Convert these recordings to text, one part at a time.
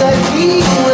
that we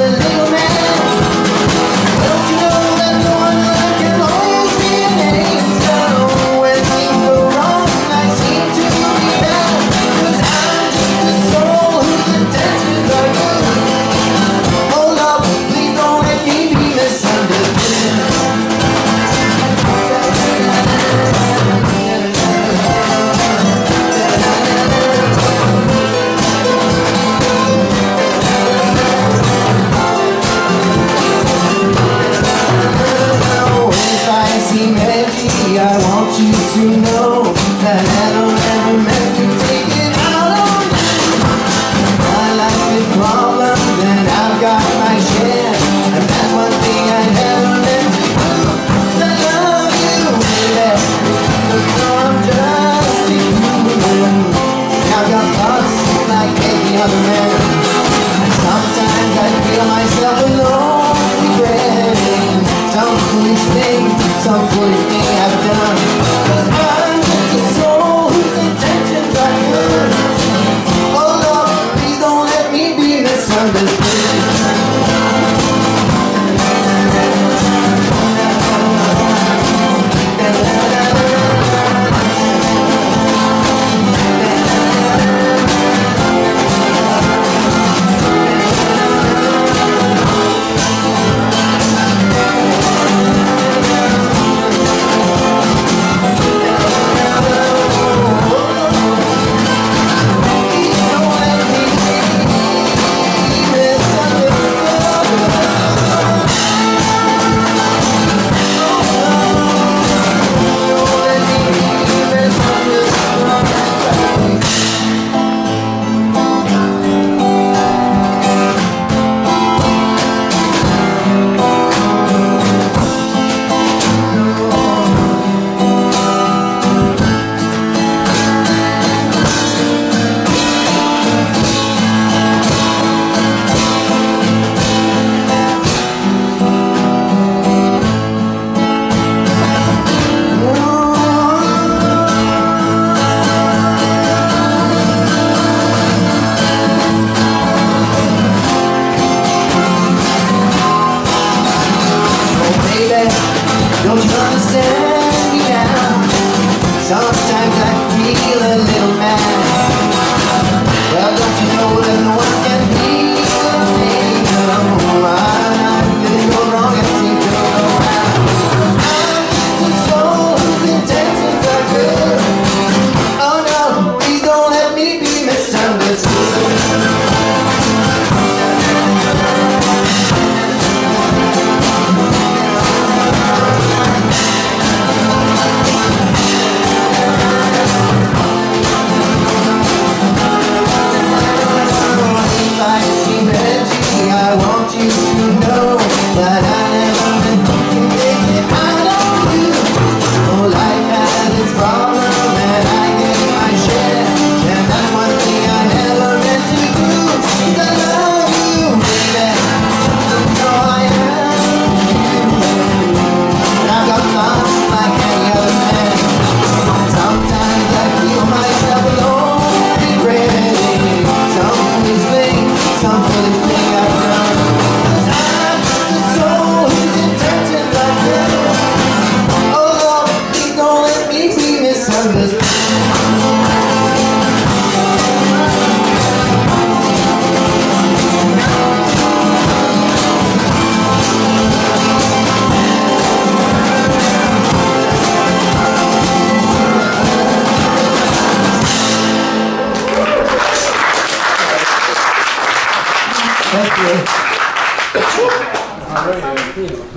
Thank you.